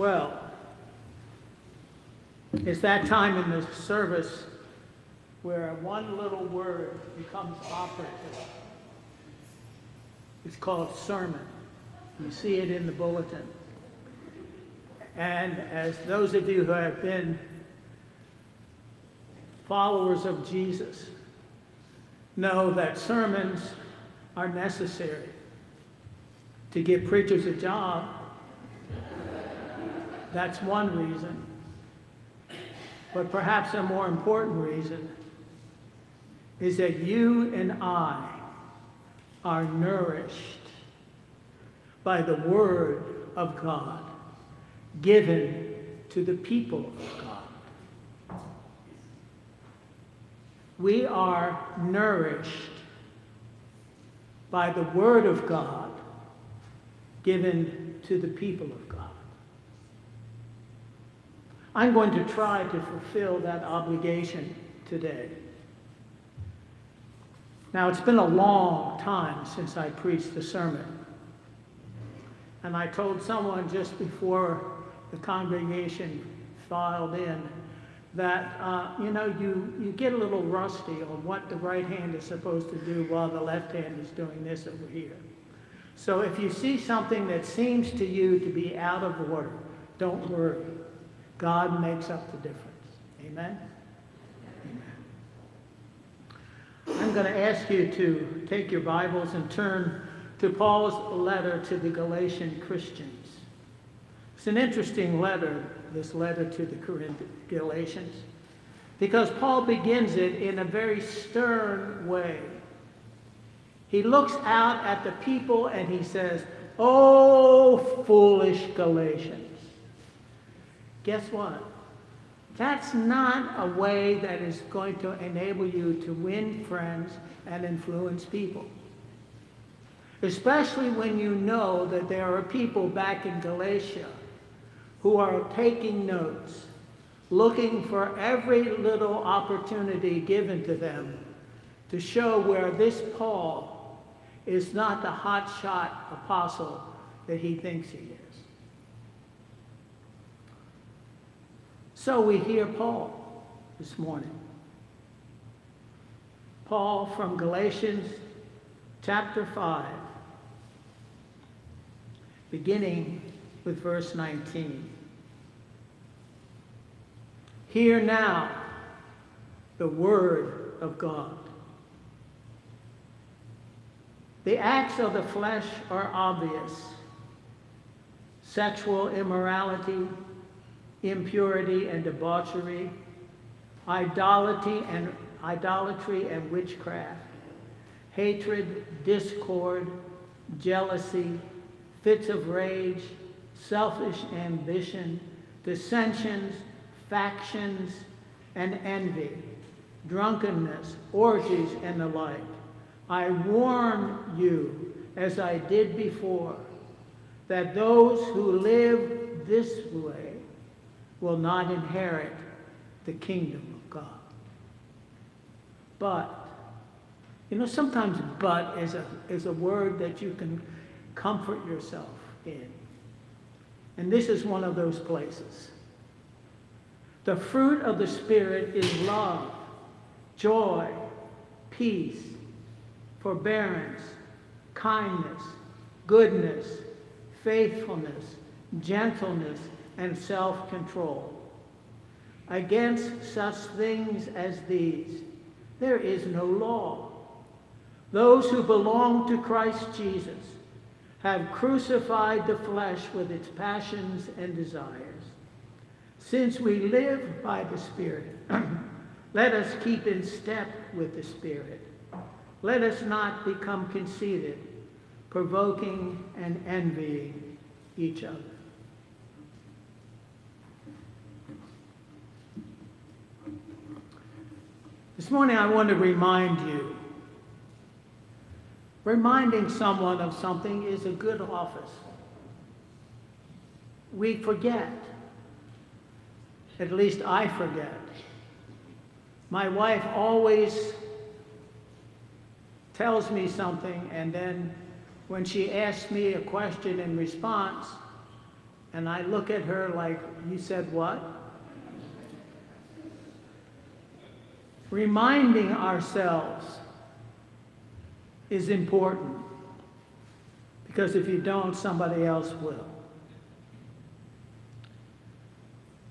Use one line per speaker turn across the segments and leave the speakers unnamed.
Well, it's that time in the service where one little word becomes operative. It's called sermon. You see it in the bulletin. And as those of you who have been followers of Jesus know that sermons are necessary to give preachers a job. That's one reason. But perhaps a more important reason is that you and I are nourished by the Word of God given to the people of God. We are nourished by the Word of God given to the people of God. I'm going to try to fulfill that obligation today. Now, it's been a long time since I preached a sermon. And I told someone just before the congregation filed in that, uh, you know, you, you get a little rusty on what the right hand is supposed to do while the left hand is doing this over here. So if you see something that seems to you to be out of order, don't worry. God makes up the difference. Amen? Amen. I'm going to ask you to take your Bibles and turn to Paul's letter to the Galatian Christians. It's an interesting letter, this letter to the Galatians, because Paul begins it in a very stern way. He looks out at the people and he says, Oh, foolish Galatians. Guess what? That's not a way that is going to enable you to win friends and influence people. Especially when you know that there are people back in Galatia who are taking notes, looking for every little opportunity given to them to show where this Paul is not the hotshot apostle that he thinks he is. So we hear Paul this morning. Paul from Galatians chapter 5, beginning with verse 19. Hear now the word of God. The acts of the flesh are obvious sexual immorality impurity and debauchery, idolatry and idolatry and witchcraft, hatred, discord, jealousy, fits of rage, selfish ambition, dissensions, factions, and envy, drunkenness, orgies, and the like. I warn you, as I did before, that those who live this way will not inherit the kingdom of God. But, you know, sometimes but is a, is a word that you can comfort yourself in. And this is one of those places. The fruit of the Spirit is love, joy, peace, forbearance, kindness, goodness, faithfulness, gentleness, and self-control. Against such things as these, there is no law. Those who belong to Christ Jesus have crucified the flesh with its passions and desires. Since we live by the Spirit, let us keep in step with the Spirit. Let us not become conceited, provoking and envying each other. This morning I want to remind you. Reminding someone of something is a good office. We forget. At least I forget. My wife always tells me something, and then when she asks me a question in response, and I look at her like, You said what? Reminding ourselves is important because if you don't, somebody else will.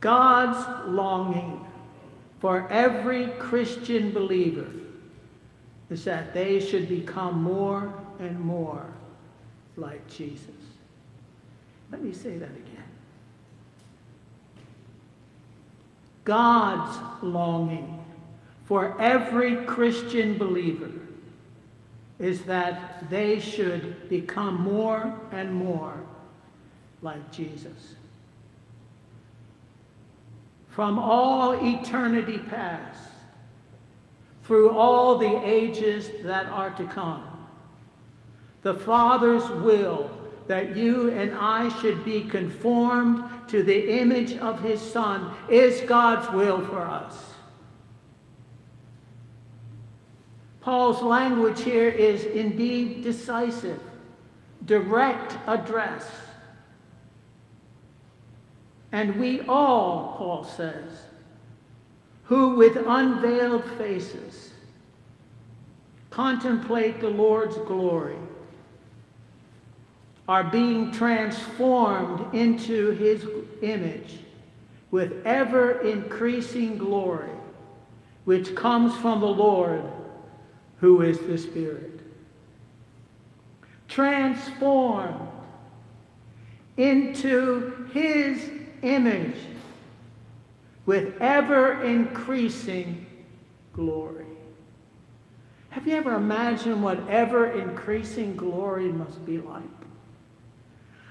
God's longing for every Christian believer is that they should become more and more like Jesus. Let me say that again. God's longing for every Christian believer is that they should become more and more like Jesus. From all eternity past, through all the ages that are to come, the Father's will that you and I should be conformed to the image of his Son is God's will for us. Paul's language here is indeed decisive, direct address. And we all, Paul says, who with unveiled faces contemplate the Lord's glory are being transformed into his image with ever increasing glory, which comes from the Lord, who is the Spirit. Transformed into his image with ever increasing glory. Have you ever imagined what ever increasing glory must be like?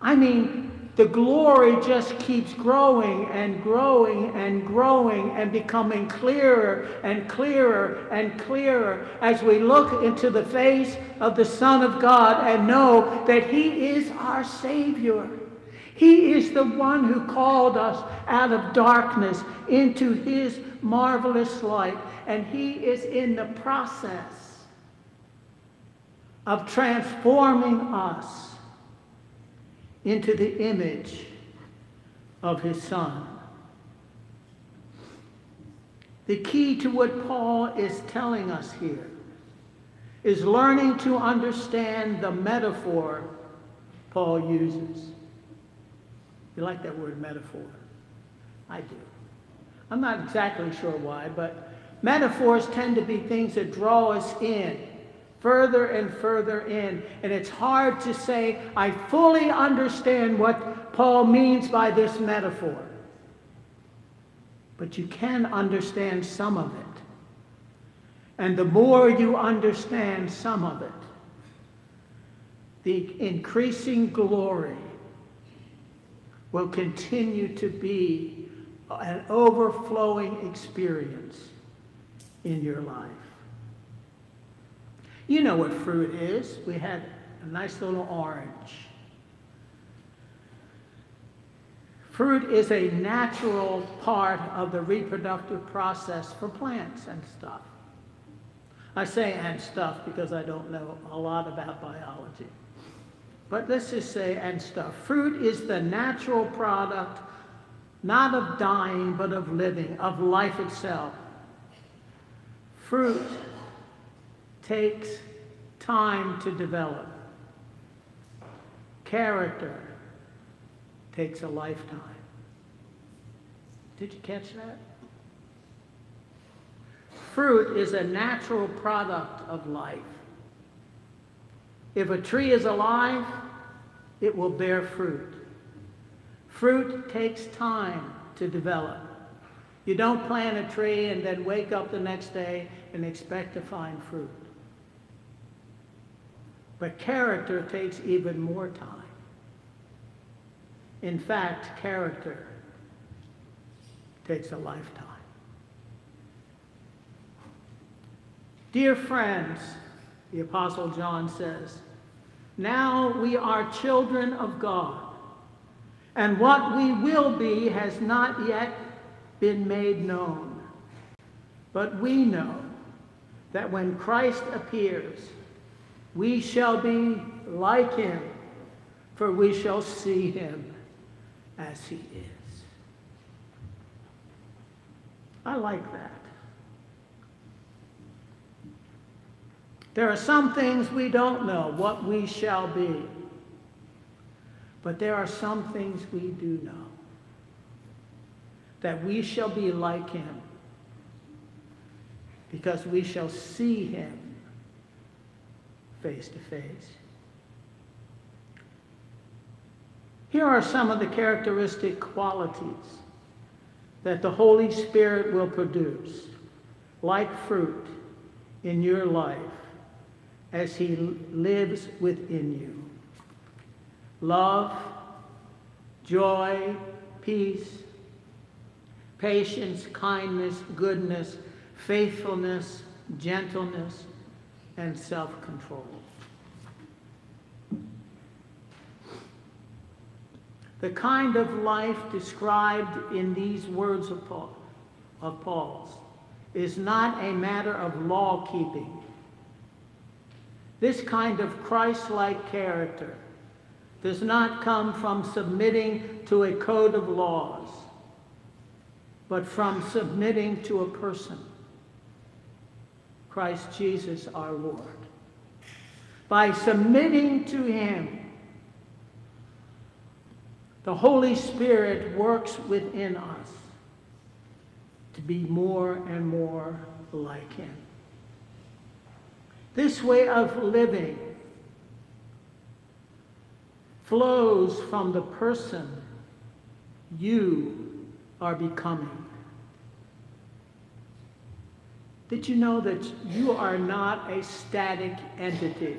I mean, the glory just keeps growing and growing and growing and becoming clearer and clearer and clearer as we look into the face of the Son of God and know that He is our Savior. He is the one who called us out of darkness into His marvelous light, and He is in the process of transforming us into the image of his son. The key to what Paul is telling us here is learning to understand the metaphor Paul uses. You like that word metaphor? I do. I'm not exactly sure why, but metaphors tend to be things that draw us in further and further in. And it's hard to say, I fully understand what Paul means by this metaphor. But you can understand some of it. And the more you understand some of it, the increasing glory will continue to be an overflowing experience in your life. You know what fruit is. We had a nice little orange. Fruit is a natural part of the reproductive process for plants and stuff. I say and stuff because I don't know a lot about biology. But let's just say and stuff. Fruit is the natural product, not of dying, but of living, of life itself. Fruit takes time to develop. Character takes a lifetime. Did you catch that? Fruit is a natural product of life. If a tree is alive, it will bear fruit. Fruit takes time to develop. You don't plant a tree and then wake up the next day and expect to find fruit. But character takes even more time. In fact, character takes a lifetime. Dear friends, the Apostle John says, now we are children of God, and what we will be has not yet been made known. But we know that when Christ appears, we shall be like him, for we shall see him as he is. I like that. There are some things we don't know what we shall be, but there are some things we do know that we shall be like him because we shall see him face to face. Here are some of the characteristic qualities that the Holy Spirit will produce, like fruit, in your life as He lives within you love, joy, peace, patience, kindness, goodness, faithfulness, gentleness, and self control. The kind of life described in these words of, Paul, of Paul's is not a matter of law keeping. This kind of Christ like character does not come from submitting to a code of laws, but from submitting to a person, Christ Jesus our Lord. By submitting to Him, the Holy Spirit works within us to be more and more like Him. This way of living flows from the person you are becoming. Did you know that you are not a static entity?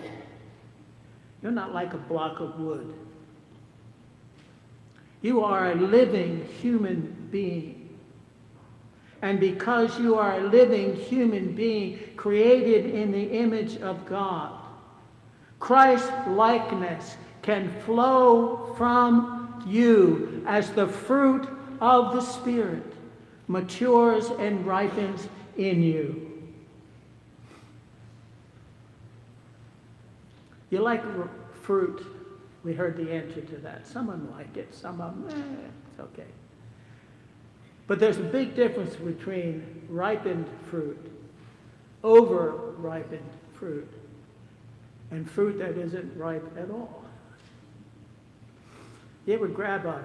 You're not like a block of wood. You are a living human being. And because you are a living human being created in the image of God, Christ likeness can flow from you as the fruit of the Spirit matures and ripens in you. You like fruit we heard the answer to that. Some of them like it, some of them, eh, it's okay. But there's a big difference between ripened fruit, over ripened fruit, and fruit that isn't ripe at all. You ever grab a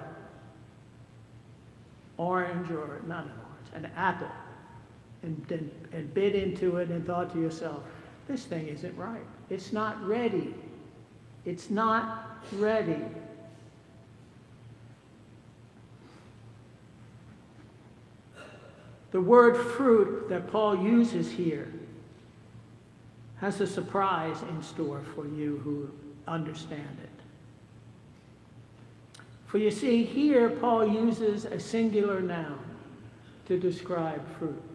orange or not an orange, an apple, and, and, and bit into it and thought to yourself, this thing isn't right. It's not ready. It's not ready. The word fruit that Paul uses here has a surprise in store for you who understand it. For you see, here Paul uses a singular noun to describe fruit.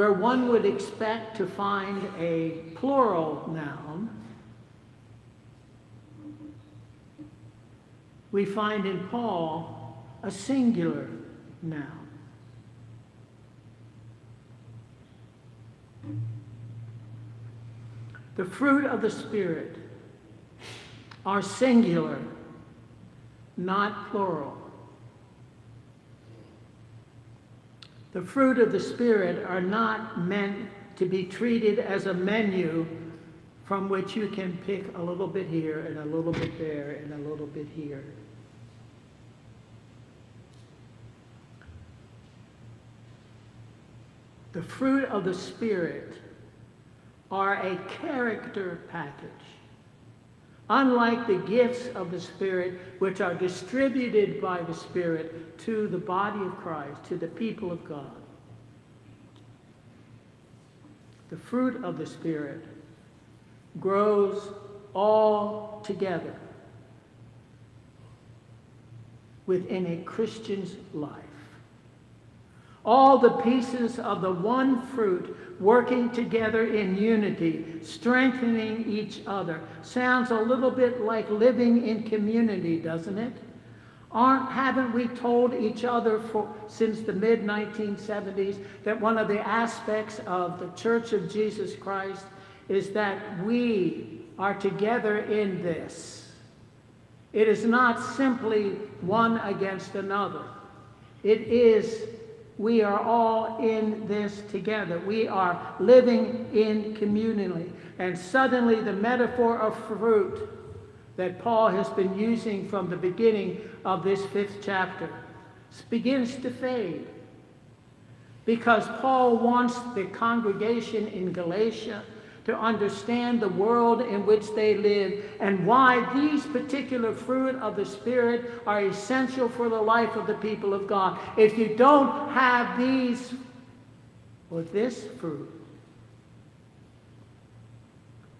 Where one would expect to find a plural noun, we find in Paul a singular noun. The fruit of the Spirit are singular, not plural. The fruit of the Spirit are not meant to be treated as a menu from which you can pick a little bit here and a little bit there and a little bit here. The fruit of the Spirit are a character package. Unlike the gifts of the Spirit, which are distributed by the Spirit to the body of Christ, to the people of God, the fruit of the Spirit grows all together within a Christian's life. All the pieces of the one fruit working together in unity, strengthening each other. Sounds a little bit like living in community, doesn't it? Aren't, haven't we told each other for, since the mid 1970s that one of the aspects of the Church of Jesus Christ is that we are together in this. It is not simply one against another. It is, we are all in this together. We are living in communally. And suddenly, the metaphor of fruit that Paul has been using from the beginning of this fifth chapter begins to fade. Because Paul wants the congregation in Galatia to understand the world in which they live and why these particular fruit of the Spirit are essential for the life of the people of God. If you don't have these or this fruit,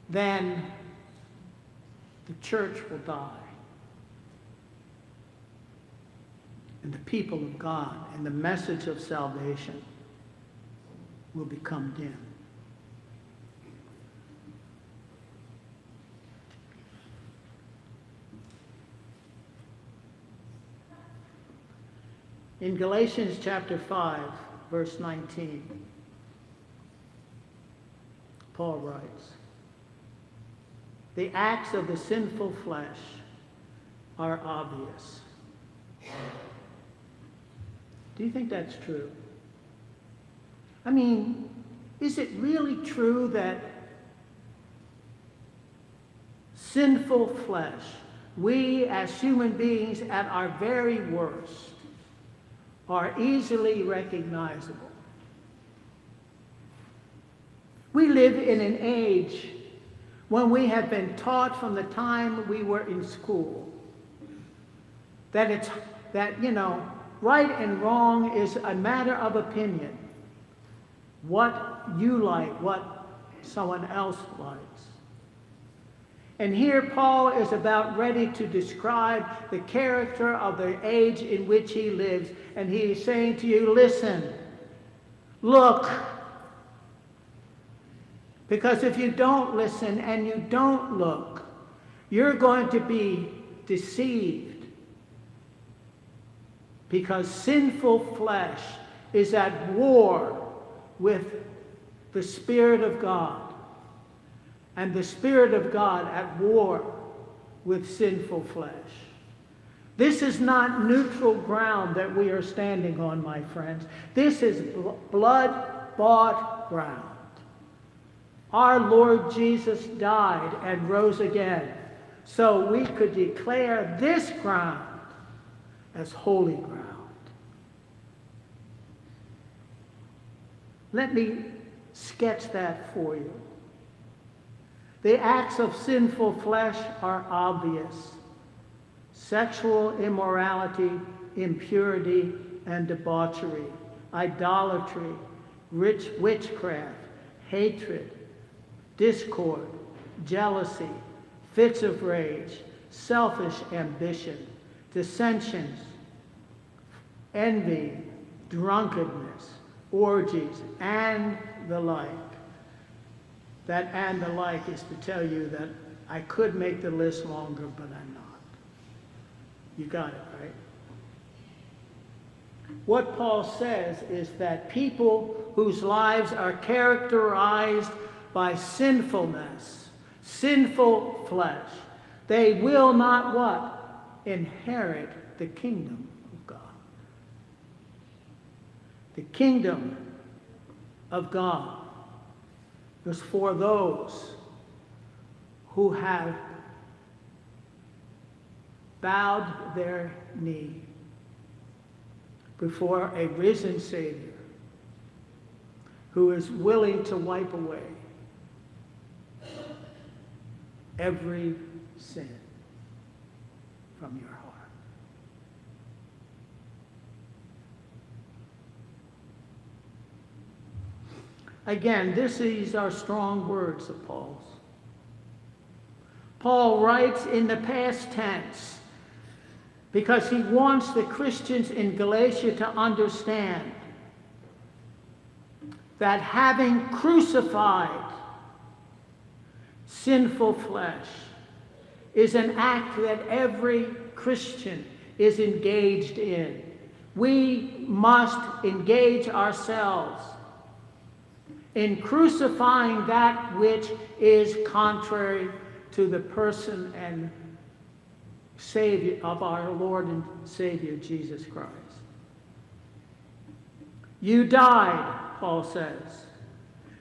then the church will die. And the people of God and the message of salvation will become dim. In Galatians chapter 5, verse 19, Paul writes, The acts of the sinful flesh are obvious. Do you think that's true? I mean, is it really true that sinful flesh, we as human beings at our very worst, are easily recognizable. We live in an age when we have been taught from the time we were in school that it's that you know right and wrong is a matter of opinion what you like what someone else likes and here Paul is about ready to describe the character of the age in which he lives. And he is saying to you, listen, look. Because if you don't listen and you don't look, you're going to be deceived. Because sinful flesh is at war with the Spirit of God and the Spirit of God at war with sinful flesh. This is not neutral ground that we are standing on, my friends. This is blood bought ground. Our Lord Jesus died and rose again so we could declare this ground as holy ground. Let me sketch that for you. The acts of sinful flesh are obvious sexual immorality, impurity, and debauchery, idolatry, rich witchcraft, hatred, discord, jealousy, fits of rage, selfish ambition, dissensions, envy, drunkenness, orgies, and the like. That and the like is to tell you that I could make the list longer, but I'm not. You got it, right? What Paul says is that people whose lives are characterized by sinfulness, sinful flesh, they will not what? Inherit the kingdom of God. The kingdom of God was for those who have bowed their knee before a risen Savior who is willing to wipe away every sin from your heart. Again, this these are strong words of Paul's. Paul writes in the past tense because he wants the Christians in Galatia to understand that having crucified sinful flesh is an act that every Christian is engaged in. We must engage ourselves in crucifying that which is contrary to the person and Savior of our Lord and Savior Jesus Christ. You died, Paul says.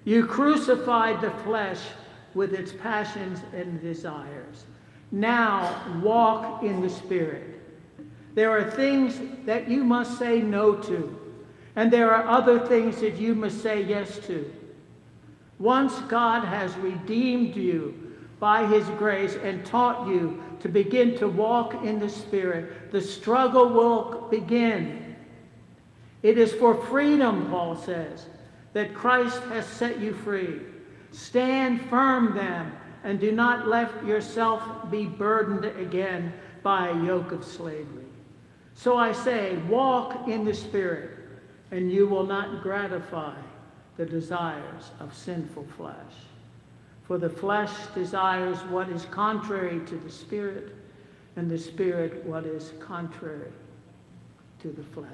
You crucified the flesh with its passions and desires. Now walk in the Spirit. There are things that you must say no to, and there are other things that you must say yes to. Once God has redeemed you by his grace and taught you to begin to walk in the Spirit, the struggle will begin. It is for freedom, Paul says, that Christ has set you free. Stand firm then, and do not let yourself be burdened again by a yoke of slavery. So I say, walk in the Spirit, and you will not gratify the desires of sinful flesh. For the flesh desires what is contrary to the Spirit, and the Spirit what is contrary to the flesh.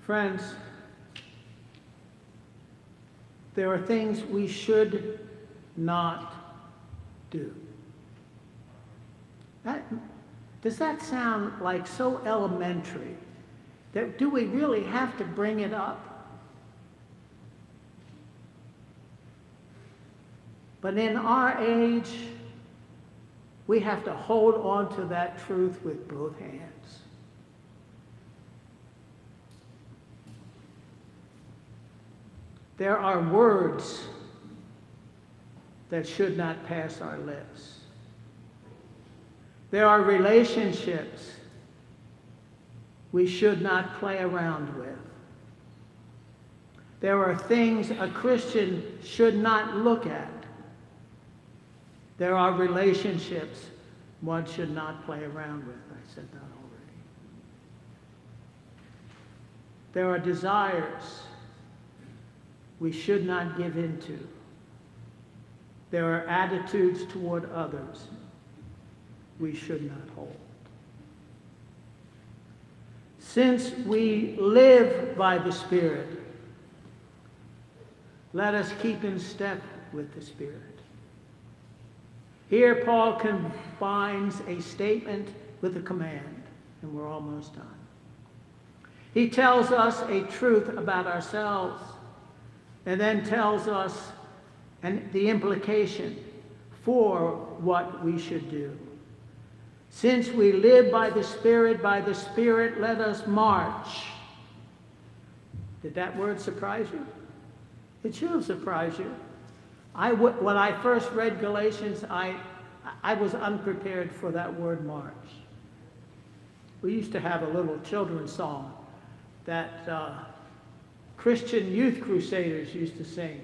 Friends, there are things we should not do. That, does that sound like so elementary that do we really have to bring it up? But in our age, we have to hold on to that truth with both hands. There are words that should not pass our lips. There are relationships we should not play around with. There are things a Christian should not look at. There are relationships one should not play around with. I said that already. There are desires we should not give into. There are attitudes toward others we should not hold. Since we live by the Spirit, let us keep in step with the Spirit. Here, Paul combines a statement with a command, and we're almost done. He tells us a truth about ourselves and then tells us and the implication for what we should do. Since we live by the Spirit, by the Spirit let us march. Did that word surprise you? It should surprise you. I when I first read Galatians, I, I was unprepared for that word march. We used to have a little children's song that uh, Christian youth crusaders used to sing.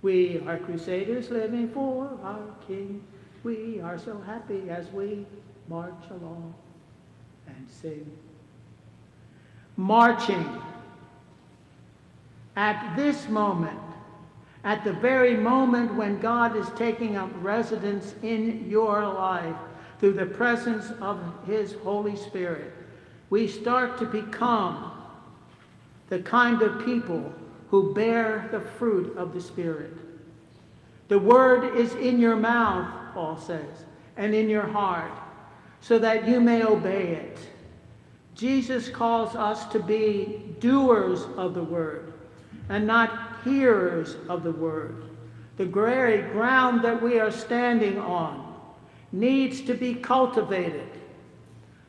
We are crusaders living for our King. We are so happy as we march along and sing. Marching at this moment, at the very moment when God is taking up residence in your life through the presence of His Holy Spirit, we start to become the kind of people who bear the fruit of the Spirit. The word is in your mouth, Paul says, and in your heart, so that you may obey it. Jesus calls us to be doers of the word and not hearers of the word. The very ground that we are standing on needs to be cultivated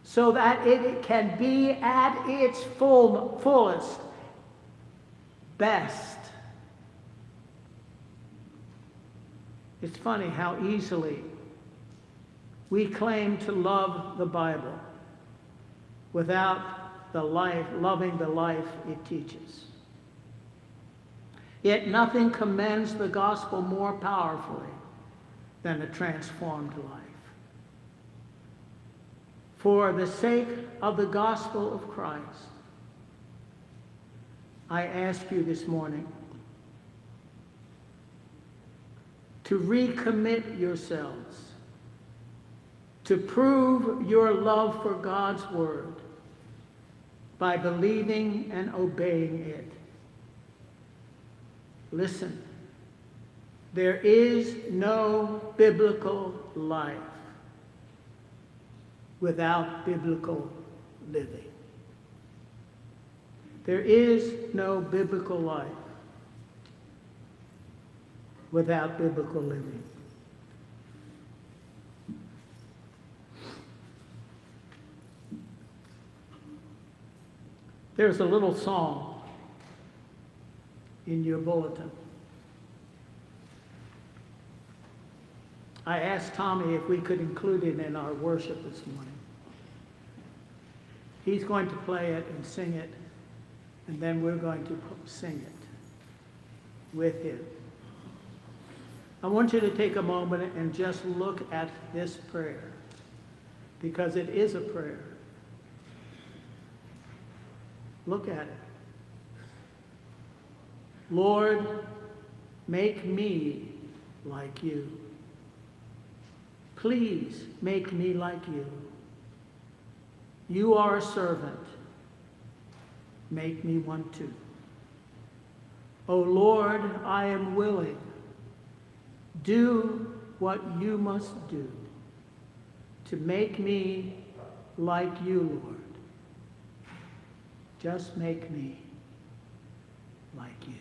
so that it can be at its full, fullest best. It's funny how easily we claim to love the Bible without the life, loving the life it teaches. Yet nothing commends the gospel more powerfully than a transformed life. For the sake of the gospel of Christ, I ask you this morning to recommit yourselves, to prove your love for God's word by believing and obeying it. Listen, There is no biblical life without biblical living. There is no biblical life without biblical living. There's a little song in your bulletin. I asked Tommy if we could include it in our worship this morning. He's going to play it and sing it, and then we're going to sing it with him. I want you to take a moment and just look at this prayer because it is a prayer. Look at it. Lord, make me like you. Please make me like you. You are a servant. Make me one too. O Lord, I am willing. Do what you must do to make me like you, Lord. Just make me like you.